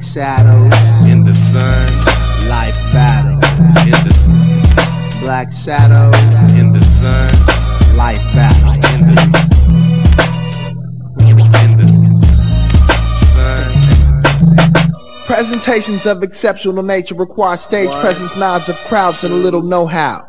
Black shadows in the sun, life battle. in the sun, Black shadows in the sun, life battle. in the sun. Presentations of exceptional nature require stage presence, knowledge of crowds, and a little know-how.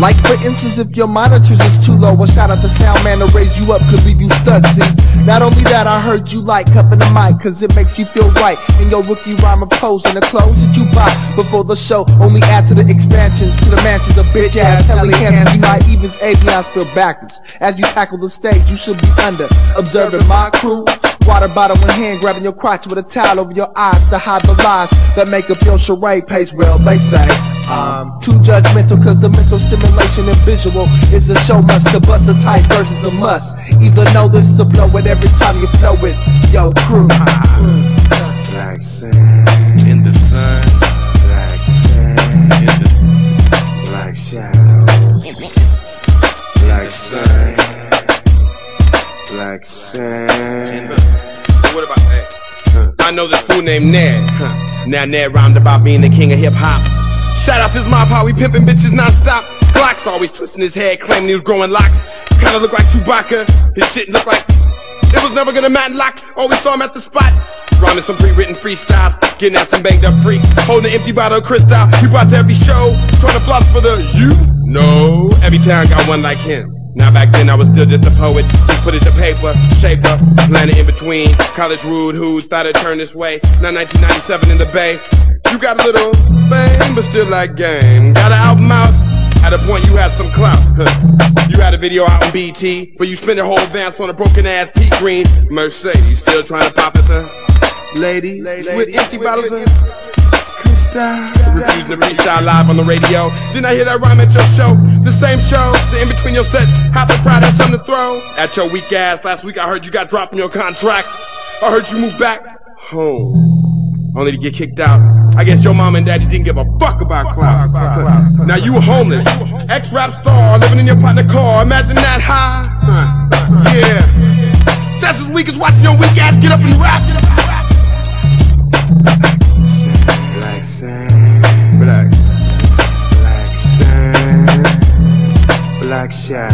Like for instance, if your monitors is too low, a shout out the sound man to raise you up could leave you stuck. See, not only that, I heard you like cupping the mic, cause it makes you feel right. And your rookie rhyme pose and the clothes that you buy before the show only add to the expansions, to the mansions of bitch ass, telecancer, you might even avion spill backwards. As you tackle the stage, you should be under observing my crew. Water bottle in hand, grabbing your crotch with a towel over your eyes to hide the lies that make up your charade pace. Well, they say. Um, too judgmental cause the mental stimulation and visual is a show must to bust a tight versus a must. Either know this to blow it every time you flow it. Yo, crew. Black sand in the sun, black sand in the black shadows, black sand, black sand. What about hey? I know this fool named Ned. Huh. Now Ned rhymed about being the king of hip hop. Shout out his mob, how he pimping bitches non-stop. Glocks always twisting his head, claiming he was growing locks. Kinda look like Chewbacca. His shit look like it was never gonna mat lock. Always saw him at the spot. Rhyming some pre-written freestyles, getting at some banged up freaks. Holding an empty bottle of Cristal. He brought to every show, trying to floss for the you. No, every town got one like him. Now back then I was still just a poet. Just put it to paper, shaper, planet in between. College rude who's thought it turned this way. Now 1997 in the Bay. You got a little fame, but still like game. Got an album out. At a point you had some clout. you had a video out on BT, but you spent your whole advance on a broken ass Pete Green Mercedes. Still trying to pop at the lady, with empty bottles of Cristal. Refusing to freestyle live on the radio. Didn't I hear that rhyme at your show? The same show, the in between your set. Half the crowd has something to throw. At your weak ass, last week I heard you got dropped from your contract. I heard you moved back home. Only to get kicked out. I guess your mom and daddy didn't give a fuck about clout. Now you homeless, ex-rap star, living in your partner car. Imagine that high. Huh. Yeah. That's as weak as watching your weak ass get up and rap. Black sand, black, black sand, black shadows,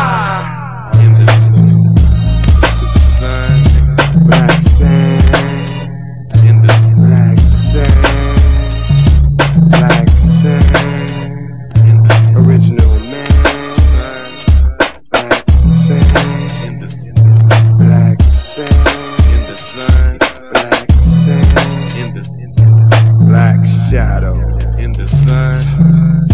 shadow, in the sun,